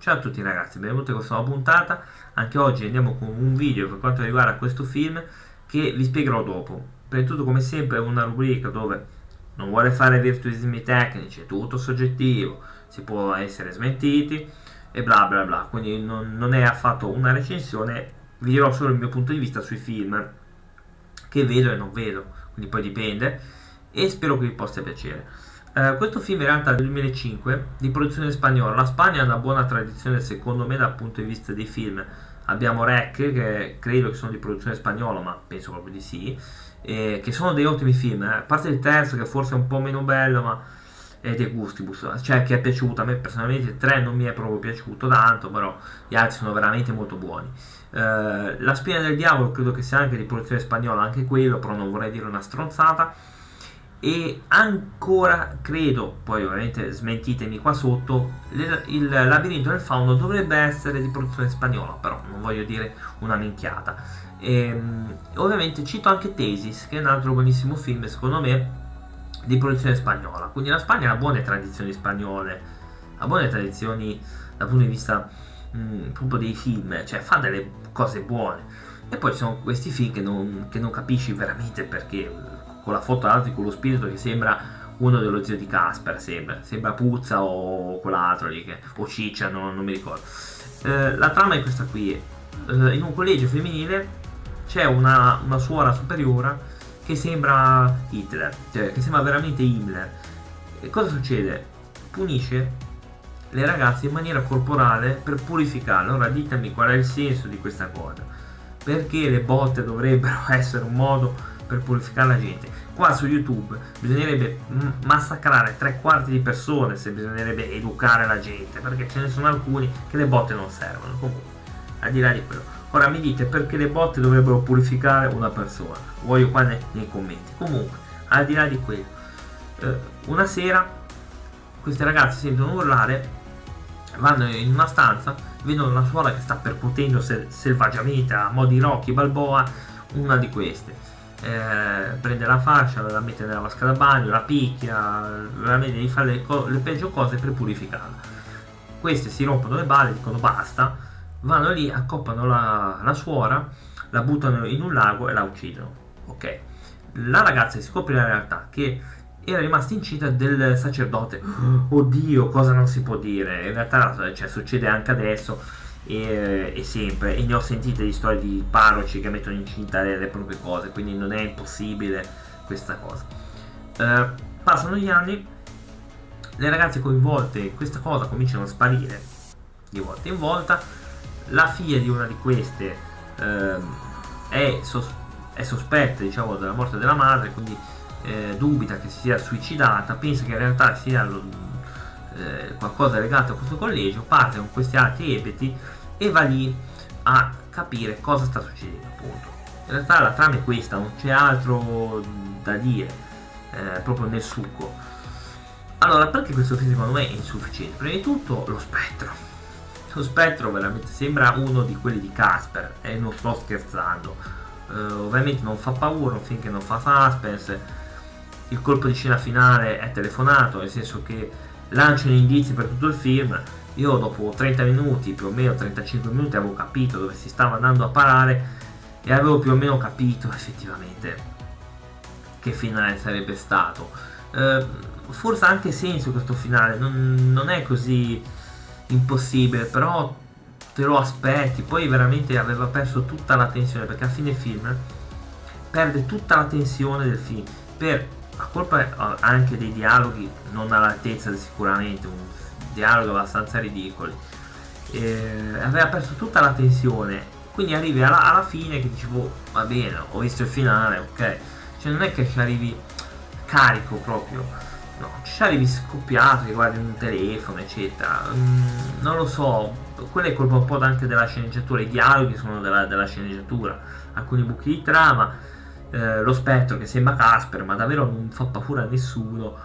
Ciao a tutti ragazzi, benvenuti a questa nuova puntata. Anche oggi andiamo con un video per quanto riguarda questo film che vi spiegherò dopo. Per tutto come sempre è una rubrica dove non vuole fare virtuosismi tecnici, è tutto soggettivo, si può essere smentiti e bla bla bla. Quindi non, non è affatto una recensione, vi dirò solo il mio punto di vista sui film che vedo e non vedo, quindi poi dipende e spero che vi possa piacere. Uh, questo film in realtà è del 2005 di produzione spagnola. La Spagna ha una buona tradizione secondo me dal punto di vista dei film. Abbiamo Rec che credo che sono di produzione spagnola, ma penso proprio di sì, eh, che sono dei ottimi film. Eh. A parte il terzo che forse è un po' meno bello, ma è De Gustibus, cioè che è piaciuto. A me personalmente il 3 non mi è proprio piaciuto tanto, però gli altri sono veramente molto buoni. Uh, la spina del diavolo credo che sia anche di produzione spagnola, anche quello, però non vorrei dire una stronzata e ancora credo, poi ovviamente smentitemi qua sotto, il labirinto del fauno dovrebbe essere di produzione spagnola, però non voglio dire una minchiata. E, ehm, ovviamente cito anche Tesis, che è un altro buonissimo film, secondo me, di produzione spagnola. Quindi la Spagna ha buone tradizioni spagnole, ha buone tradizioni dal punto di vista mh, mm, proprio dei film, cioè fa delle cose buone. E poi ci sono questi film che non, che non capisci veramente perché con la foto davanti con lo spirito che sembra uno dello zio di Casper, sembra, sembra Puzza o quell'altro lì, che, o Ciccia, non, non mi ricordo. Eh, la trama è questa qui, eh, in un collegio femminile c'è una, una suora superiore che sembra Hitler, cioè che sembra veramente Himmler. E cosa succede? Punisce le ragazze in maniera corporale per purificarle. Ora ditemi qual è il senso di questa cosa. Perché le botte dovrebbero essere un modo per purificare la gente? qua su YouTube bisognerebbe massacrare tre quarti di persone se bisognerebbe educare la gente, perché ce ne sono alcuni che le botte non servono. Comunque, al di là di quello. Ora mi dite perché le botte dovrebbero purificare una persona. Voglio qua nei, nei commenti. Comunque, al di là di quello. Eh, una sera queste ragazze sentono urlare, vanno in una stanza, vedono una suora che sta percutendo sel- selvaggiamente a mo' di Rocky Balboa una di queste eh, prende la fascia, la mette nella vasca da bagno, la picchia, veramente devi fare le, co- le peggio cose per purificarla. Queste si rompono le balle, dicono basta, vanno lì, accoppano la, la suora, la buttano in un lago e la uccidono. Ok. La ragazza si scopre la realtà che era rimasta incinta del sacerdote. Oddio, cosa non si può dire? In realtà cioè, succede anche adesso e, e, sempre. E ne ho sentite di storie di parroci che mettono incinta le, le proprie cose quindi non è impossibile questa cosa. Eh, passano gli anni le ragazze coinvolte in questa cosa cominciano a sparire di volta in volta. La figlia di una di queste eh, è, sos- è, sospetta diciamo della morte della madre quindi eh, dubita che si sia suicidata pensa che in realtà sia lo, eh, qualcosa legato a questo collegio parte con questi altri ebeti e va lì a capire cosa sta succedendo appunto. In realtà la trama è questa non c'è altro da dire eh, proprio nel succo. Allora perché questo film secondo me è insufficiente? Prima di tutto lo spettro. Lo spettro veramente sembra uno di quelli di Casper e non sto scherzando. Eh, ovviamente non fa paura un film che non fa suspense il colpo di scena finale è telefonato nel senso che lanciano indizi per tutto il film io dopo 30 minuti, più o meno 35 minuti, avevo capito dove si stava andando a parare e avevo più o meno capito effettivamente che finale sarebbe stato. Eh, forse ha anche senso questo finale, non, non è così impossibile, però te lo aspetti, poi veramente aveva perso tutta la tensione perché a fine film perde tutta la tensione del film per a colpa anche dei dialoghi non all'altezza sicuramente un dialoghi abbastanza ridicoli. Eh, aveva perso tutta la tensione. Quindi arrivi alla, alla fine che dicevo, oh, va bene, ho visto il finale, ok. Cioè non è che ci arrivi carico proprio. No, ci arrivi scoppiato, che guardi un telefono, eccetera. Mm, non lo so, quella è colpa un po' anche della sceneggiatura, i dialoghi sono della, della sceneggiatura, alcuni buchi di trama, eh, lo spettro che sembra Casper, ma davvero non fa paura a nessuno.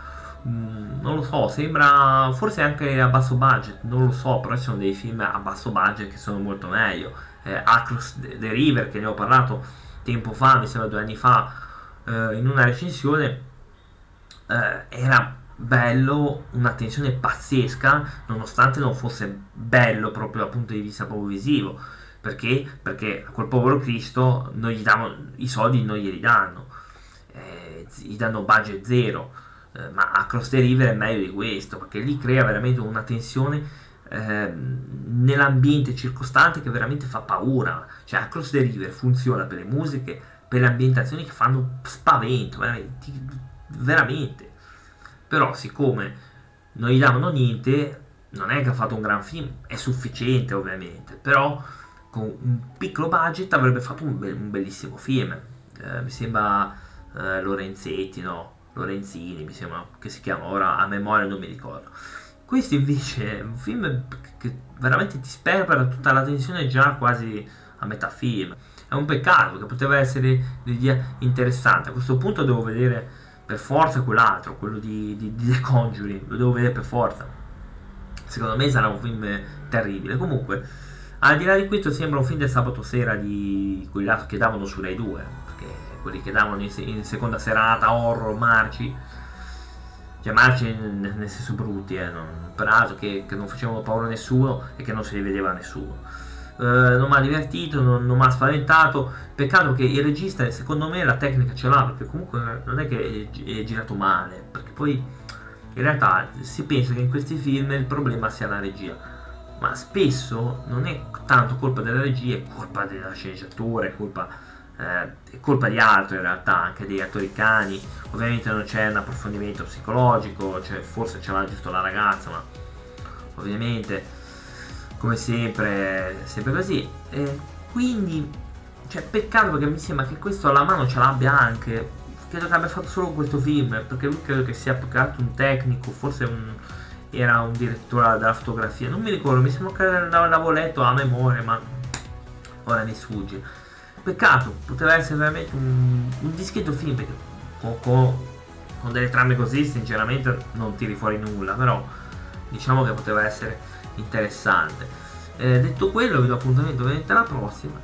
Mm, non lo so, sembra forse anche a basso budget, non lo so, però ci sono dei film a basso budget che sono molto meglio. Eh, Across the River, che ne ho parlato tempo fa, mi sembra due anni fa, eh, in una recensione, eh, era bello, una tensione pazzesca, nonostante non fosse bello proprio dal punto di vista proprio visivo. Perché? Perché a quel povero Cristo danno, i soldi non glieli danno, eh, gli danno budget zero, eh, ma a Cross the River è meglio di questo, perché lì crea veramente una tensione eh, nell'ambiente circostante che veramente fa paura. Cioè a Cross the River funziona per le musiche, per le ambientazioni che fanno spavento, veramente. veramente. Però siccome non gli davano niente, non è che ha fatto un gran film, è sufficiente ovviamente, però con un piccolo budget avrebbe fatto un, be- un bellissimo film. Eh, mi sembra eh, Lorenzetti, no? Lorenzini, mi sembra che si chiama, ora a memoria non mi ricordo. Questo invece è un film che veramente ti sperpera tutta la tensione già quasi a metà film. È un peccato che poteva essere un'idea interessante. A questo punto devo vedere per forza quell'altro, quello di, di, di The Conjuring, lo devo vedere per forza. Secondo me sarà un film terribile. Comunque, al di là di questo sembra un film del sabato sera di quelli che davano su Rai 2, perché quelli che davano in, in seconda serata, horror, marci, cioè marci nel, nel senso brutti, eh, non, peraltro che, che, non facevano paura a nessuno e che non si li vedeva nessuno. Uh, non mi ha divertito, non, non mi ha spaventato. Peccato che il regista, secondo me, la tecnica ce l'ha, perché comunque non è che è, è girato male, perché poi in realtà si pensa che in questi film il problema sia la regia ma spesso non è tanto colpa della regia, è colpa della sceneggiatura, è colpa, eh, è colpa di altro in realtà, anche degli attori cani, ovviamente non c'è un approfondimento psicologico, cioè forse ce l'ha giusto la ragazza, ma ovviamente come sempre, sempre così. E quindi, cioè, peccato perché mi sembra che questo alla mano ce l'abbia anche, credo che abbia fatto solo questo film, perché lui credo che sia più che altro un tecnico, forse un era un direttore della fotografia, non mi ricordo, mi sembra che l'avevo letto a memoria, ma ora mi sfugge. Peccato, poteva essere veramente un, un dischetto film, perché con, con, con, delle trame così sinceramente non tiri fuori nulla, però diciamo che poteva essere interessante. Eh, detto quello, vi do appuntamento veramente alla prossima